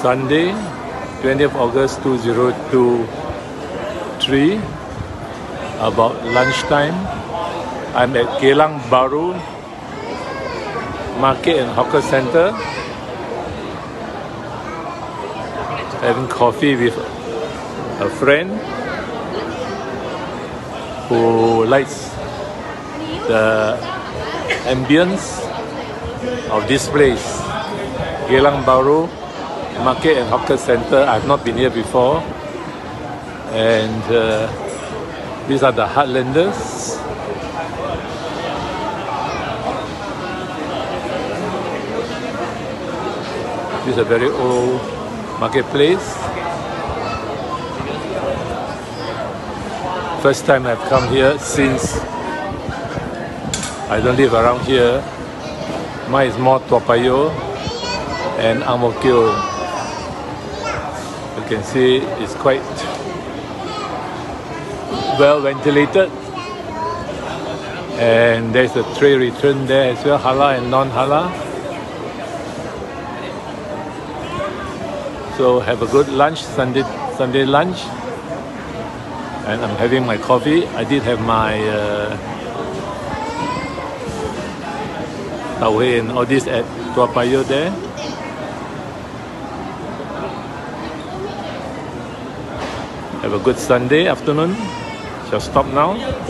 Sunday, 20th August 2023, about lunchtime. I'm at Geylang Bahru Market and Hawker Center having coffee with a friend who likes the ambience of this place. Geylang Bahru Market and Hawker Center. I've not been here before. And uh, these are the Heartlanders. This is a very old marketplace. First time I've come here since I don't live around here. Mine is more Toa and Ang Mo Kio. Can see it's quite well ventilated. And there's a tray return there as well, halal and non-halal. So have a good lunch, Sunday Sunday lunch. And I'm having my coffee. I did have my uh, and all this at Toa Payoh there. Have a good Sunday afternoon. Shall stop now.